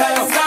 가요.